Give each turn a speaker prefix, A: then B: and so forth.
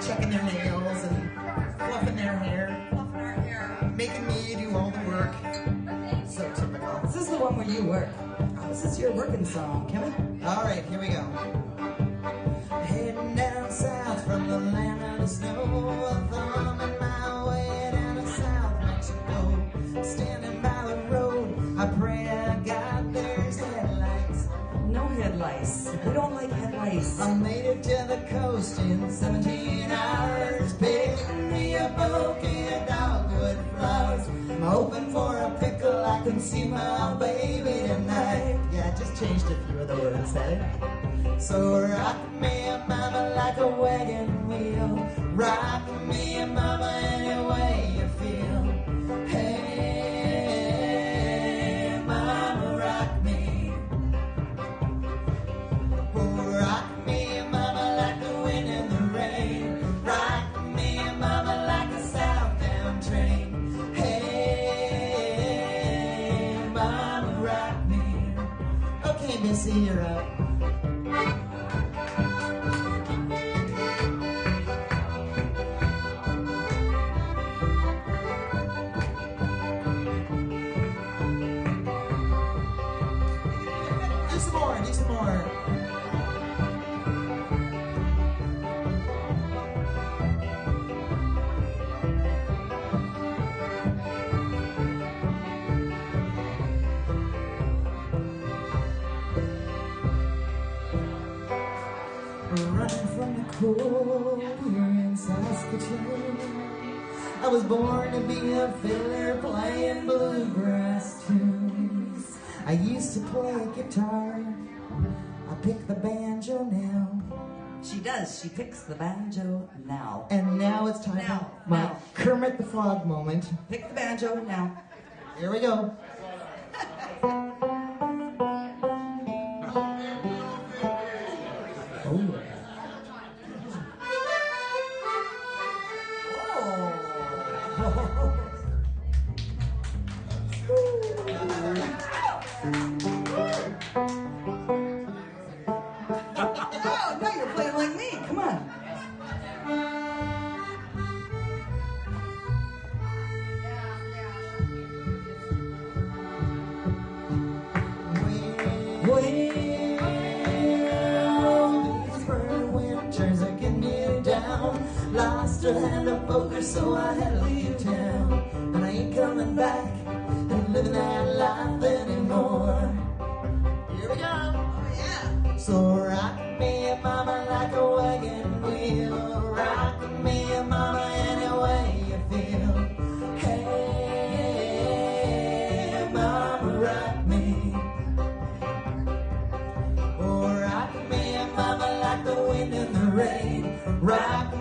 A: checking their nails and fluffing their hair. Making me do all the work. So typical.
B: This is the one where you work. Oh, this is your working song, Kevin.
A: All right, here we go. Heading down south from the land of the snow. I made it to the coast in 17 hours. Picked me a bouquet of dogwood flowers. I'm hoping for a pickle. I can see my baby tonight. Yeah, I just changed a few of the words there. So rock me, mama, like a wagon wheel. Rock me, mama, Okay, Running from the cold here in Saskatoon. I was born to be a fiddler playing bluegrass tunes. I used to play guitar. I pick the banjo now.
B: She does. She picks the banjo now.
A: And now it's time Now, for my now. Kermit the Frog moment.
B: Pick the banjo now.
A: Here we go.
B: Oh, no, you're playing
A: Lost her hand of poker, so I had to leave town. And I ain't coming back, and living that life anymore. Here we go, oh yeah. So rock me, mama, like a wagon wheel. Rock me, mama, any way you feel. Hey, mama, rock me. Oh, rock me, mama, like the wind and the rain. Rock